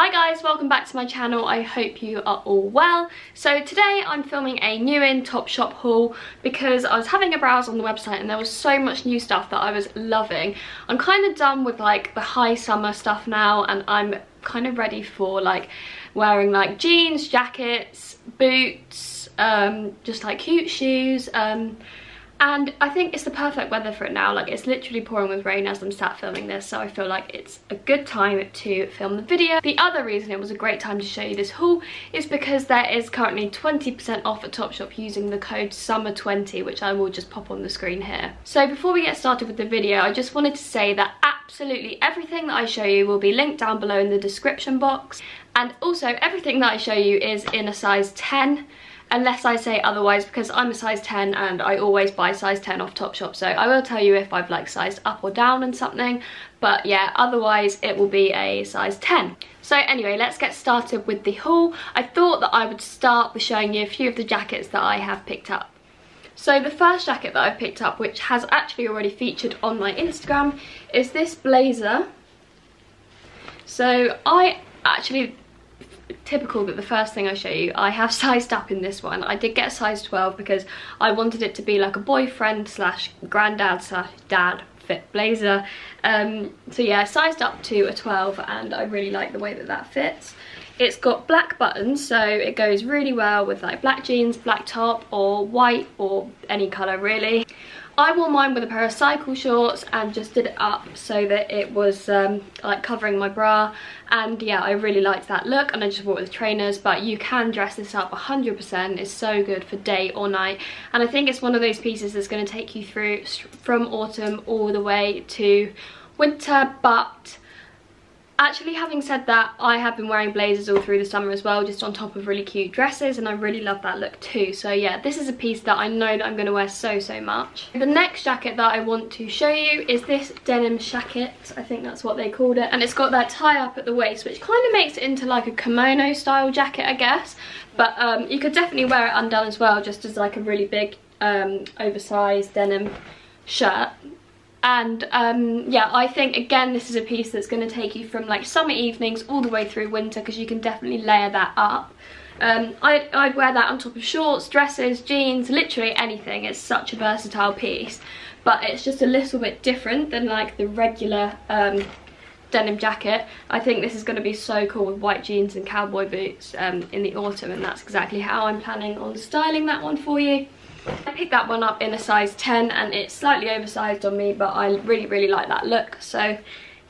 Hi guys, welcome back to my channel. I hope you are all well. So today I'm filming a new in Topshop haul because I was having a browse on the website and there was so much new stuff that I was loving. I'm kind of done with like the high summer stuff now and I'm kind of ready for like wearing like jeans, jackets, boots, um, just like cute shoes. Um, and I think it's the perfect weather for it now like it's literally pouring with rain as I'm sat filming this so I feel like it's a good time to film the video. The other reason it was a great time to show you this haul is because there is currently 20% off at Topshop using the code SUMMER20 which I will just pop on the screen here. So before we get started with the video I just wanted to say that absolutely everything that I show you will be linked down below in the description box and also everything that I show you is in a size 10 unless I say otherwise because I'm a size 10 and I always buy size 10 off Topshop so I will tell you if I've like sized up or down and something but yeah otherwise it will be a size 10. So anyway let's get started with the haul. I thought that I would start with showing you a few of the jackets that I have picked up. So the first jacket that I've picked up which has actually already featured on my Instagram is this blazer. So I actually typical that the first thing I show you, I have sized up in this one. I did get a size 12 because I wanted it to be like a boyfriend slash granddad slash dad fit blazer. Um, so yeah, I sized up to a 12 and I really like the way that that fits. It's got black buttons, so it goes really well with like black jeans, black top, or white, or any colour really. I wore mine with a pair of cycle shorts and just did it up so that it was um, like covering my bra. And yeah I really liked that look and I just wore it with trainers but you can dress this up 100% it's so good for day or night. And I think it's one of those pieces that's going to take you through from autumn all the way to winter but Actually, having said that, I have been wearing blazers all through the summer as well, just on top of really cute dresses, and I really love that look too. So yeah, this is a piece that I know that I'm going to wear so, so much. The next jacket that I want to show you is this denim jacket. I think that's what they called it. And it's got that tie up at the waist, which kind of makes it into like a kimono style jacket, I guess. But um, you could definitely wear it undone as well, just as like a really big um, oversized denim shirt and um, yeah I think again this is a piece that's going to take you from like summer evenings all the way through winter because you can definitely layer that up. Um, I'd, I'd wear that on top of shorts, dresses, jeans, literally anything. It's such a versatile piece. But it's just a little bit different than like the regular um, denim jacket. I think this is going to be so cool with white jeans and cowboy boots um, in the autumn and that's exactly how I'm planning on styling that one for you I picked that one up in a size 10 and it's slightly oversized on me but I really really like that look so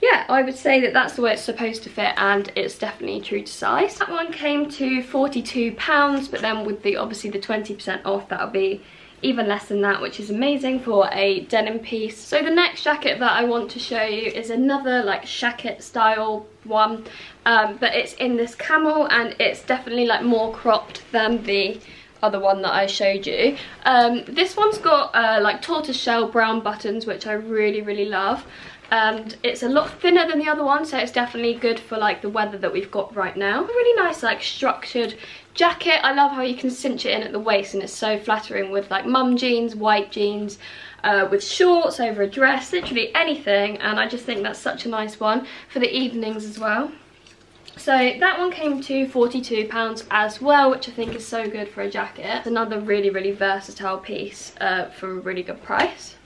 yeah I would say that that's the way it's supposed to fit and it's definitely true to size. That one came to £42 but then with the obviously the 20% off that'll be even less than that which is amazing for a denim piece. So the next jacket that I want to show you is another like shacket style one um, but it's in this camel and it's definitely like more cropped than the other one that I showed you. Um, this one's got uh, like tortoiseshell brown buttons, which I really, really love. And it's a lot thinner than the other one, so it's definitely good for like the weather that we've got right now. A really nice like structured jacket. I love how you can cinch it in at the waist and it's so flattering with like mum jeans, white jeans, uh, with shorts over a dress, literally anything. And I just think that's such a nice one for the evenings as well. So that one came to £42 as well, which I think is so good for a jacket. Another really, really versatile piece uh, for a really good price.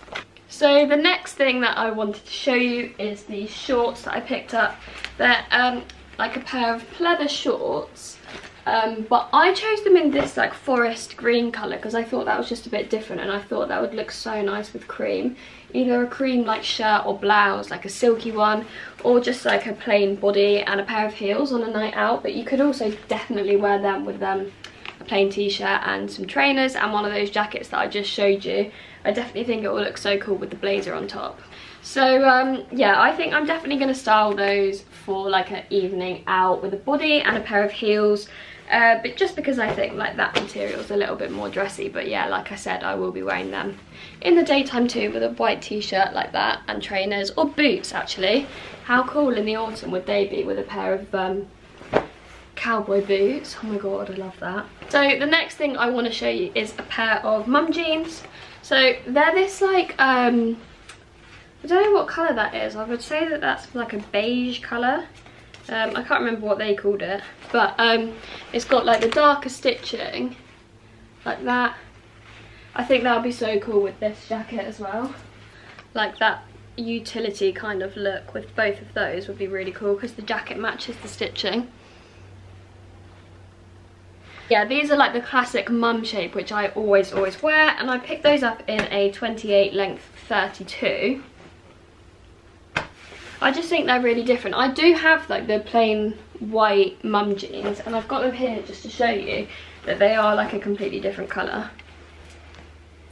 So the next thing that I wanted to show you is these shorts that I picked up. They're um, like a pair of pleather shorts um, but I chose them in this like forest green colour because I thought that was just a bit different and I thought that would look so nice with cream. Either a cream like shirt or blouse, like a silky one, or just like a plain body and a pair of heels on a night out. But you could also definitely wear them with um, a plain t-shirt and some trainers and one of those jackets that I just showed you. I definitely think it will look so cool with the blazer on top. So um, yeah, I think I'm definitely going to style those for like an evening out with a body and a pair of heels uh, but just because I think like that material is a little bit more dressy but yeah like I said I will be wearing them in the daytime too with a white t-shirt like that and trainers or boots actually. How cool in the autumn would they be with a pair of um, cowboy boots? Oh my god I love that. So the next thing I want to show you is a pair of mum jeans. So they're this like um I don't know what colour that is I would say that that's like a beige colour Um, I can't remember what they called it, but um, it's got like the darker stitching, like that. I think that would be so cool with this jacket as well. Like that utility kind of look with both of those would be really cool because the jacket matches the stitching. Yeah, these are like the classic mum shape, which I always, always wear. And I picked those up in a 28 length 32. I just think they're really different. I do have like the plain white mum jeans and I've got them here just to show you that they are like a completely different colour.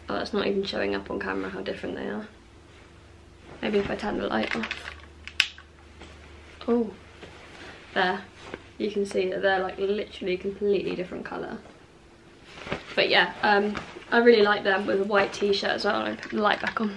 Oh, that's not even showing up on camera how different they are. Maybe if I turn the light off. Oh, there. You can see that they're like literally completely different colour. But yeah, um, I really like them with a white t-shirt as well. I'll put the light back on.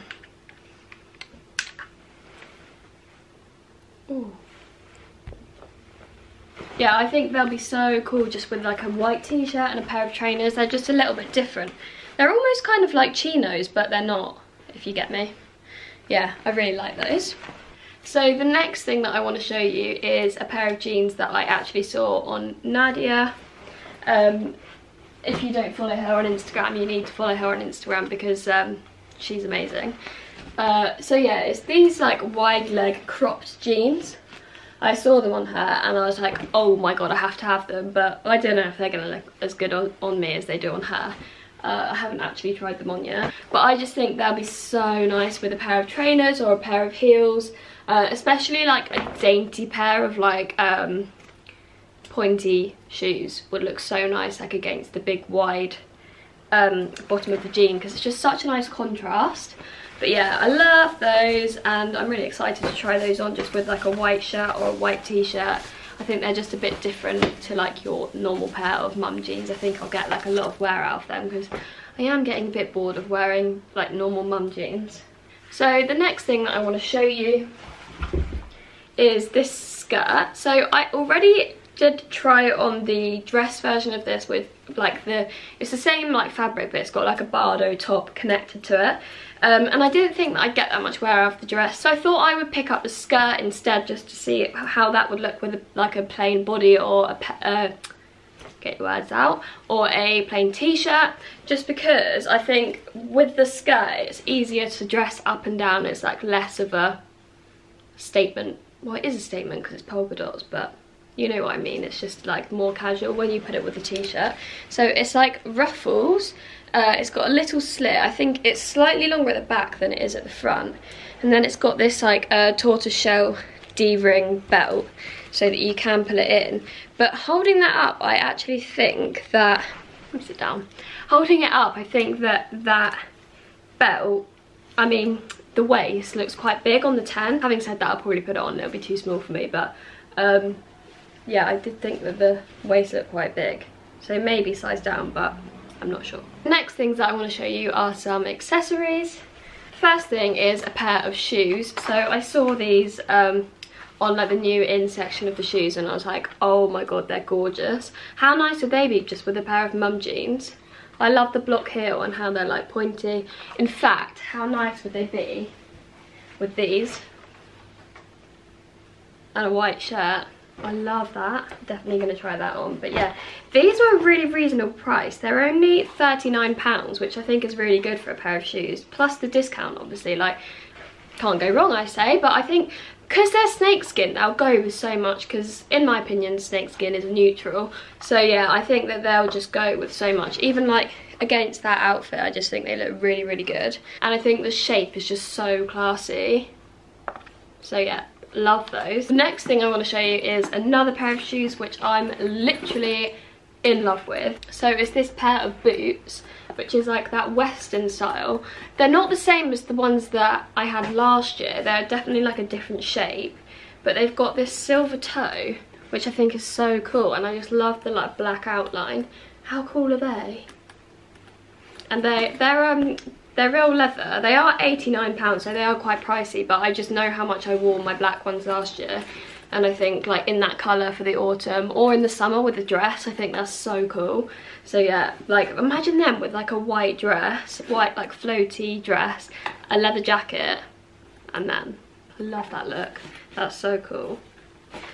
Yeah, I think they'll be so cool just with like a white t-shirt and a pair of trainers. They're just a little bit different. They're almost kind of like chinos, but they're not, if you get me. Yeah, I really like those. So the next thing that I want to show you is a pair of jeans that I actually saw on Nadia. Um, if you don't follow her on Instagram, you need to follow her on Instagram because um, she's amazing. Uh, so yeah, it's these like wide leg cropped jeans. I saw them on her and I was like, oh my god, I have to have them. But I don't know if they're going to look as good on, on me as they do on her. Uh, I haven't actually tried them on yet. But I just think they'll be so nice with a pair of trainers or a pair of heels. Uh, especially like a dainty pair of like um, pointy shoes would look so nice like against the big wide um, bottom of the jean because it's just such a nice contrast. But yeah, I love those and I'm really excited to try those on just with like a white shirt or a white t-shirt. I think they're just a bit different to like your normal pair of mum jeans. I think I'll get like a lot of wear out of them because I am getting a bit bored of wearing like normal mum jeans. So the next thing that I want to show you is this skirt. So I already did try on the dress version of this with like the, it's the same like fabric but it's got like a Bardot top connected to it. Um, and I didn't think that I'd get that much wear out of the dress so I thought I would pick up the skirt instead just to see how that would look with a, like a plain body or a, uh, get your words out, or a plain t-shirt, just because I think with the skirt it's easier to dress up and down, it's like less of a statement. Well, it is a statement because it's polka dots, but you know what I mean. It's just like more casual when you put it with a t-shirt. So it's like ruffles. Uh, it's got a little slit. I think it's slightly longer at the back than it is at the front. And then it's got this like uh, tortoiseshell D-ring belt so that you can pull it in. But holding that up, I actually think that, sit down. Holding it up, I think that that belt, I mean, the waist looks quite big on the 10. Having said that, I'll probably put it on, it'll be too small for me, but um, yeah, I did think that the waist looked quite big. So maybe size down, but I'm not sure. Next things that I want to show you are some accessories. First thing is a pair of shoes. So I saw these um, on like the new in section of the shoes and I was like, oh my god, they're gorgeous. How nice would they be just with a pair of mum jeans? I love the block heel and how they're like pointy. In fact, how nice would they be with these and a white shirt? I love that. Definitely going to try that on. But yeah, these were a really reasonable price. They're only £39, which I think is really good for a pair of shoes. Plus the discount, obviously. Like, can't go wrong, I say. But I think because they're snakeskin, they'll go with so much because in my opinion snakeskin is neutral so yeah I think that they'll just go with so much even like against that outfit I just think they look really really good and I think the shape is just so classy so yeah love those the next thing I want to show you is another pair of shoes which I'm literally in love with so it's this pair of boots which is like that western style. They're not the same as the ones that I had last year. They're definitely like a different shape, but they've got this silver toe, which I think is so cool. And I just love the like black outline. How cool are they? And they, they're, um, they're real leather. They are £89, so they are quite pricey, but I just know how much I wore my black ones last year. And I think like in that colour for the autumn or in the summer with the dress I think that's so cool. So yeah like imagine them with like a white dress white like floaty dress a leather jacket and then I love that look. That's so cool.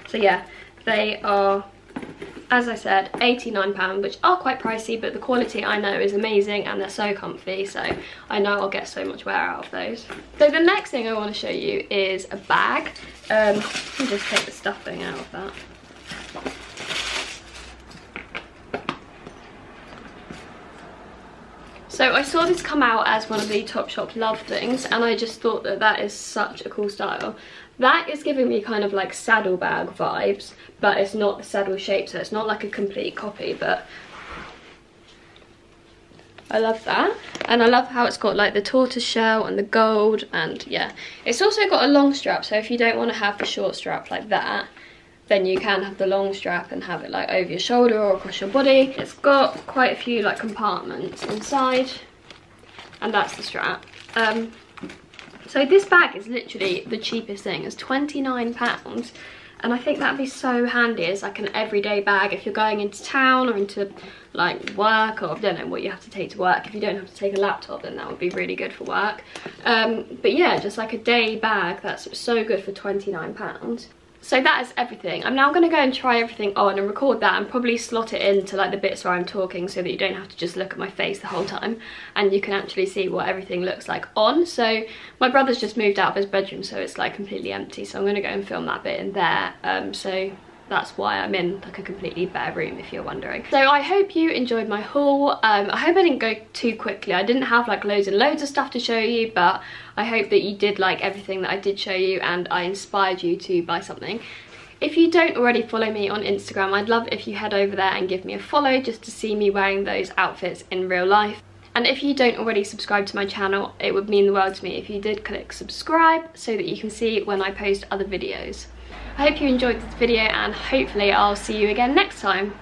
So yeah, they are as I said, £89, which are quite pricey, but the quality I know is amazing and they're so comfy, so I know I'll get so much wear out of those. So the next thing I want to show you is a bag. Um, let me just take the stuffing out of that. So I saw this come out as one of the Topshop Love things and I just thought that that is such a cool style. That is giving me kind of like saddlebag vibes, but it's not the saddle shape, so it's not like a complete copy, but I love that. And I love how it's got like the tortoise shell and the gold and yeah. It's also got a long strap, so if you don't want to have the short strap like that, then you can have the long strap and have it like over your shoulder or across your body. It's got quite a few like compartments inside and that's the strap. Um, so this bag is literally the cheapest thing. It's £29 and I think that'd be so handy as like an everyday bag if you're going into town or into like work or I don't know what you have to take to work. If you don't have to take a laptop then that would be really good for work. Um, but yeah, just like a day bag that's so good for £29 so that is everything. I'm now going to go and try everything on and record that and probably slot it into like the bits where i'm talking so that you don't have to just look at my face the whole time and you can actually see what everything looks like on. So my brother's just moved out of his bedroom so it's like completely empty. So i'm going to go and film that bit in there. Um, so that's why I'm in like a completely bare room if you're wondering. So I hope you enjoyed my haul. Um, I hope I didn't go too quickly. I didn't have like loads and loads of stuff to show you but I hope that you did like everything that I did show you and I inspired you to buy something. If you don't already follow me on Instagram, I'd love if you head over there and give me a follow just to see me wearing those outfits in real life. And if you don't already subscribe to my channel, it would mean the world to me if you did click subscribe so that you can see when I post other videos. I hope you enjoyed this video and hopefully I'll see you again next time.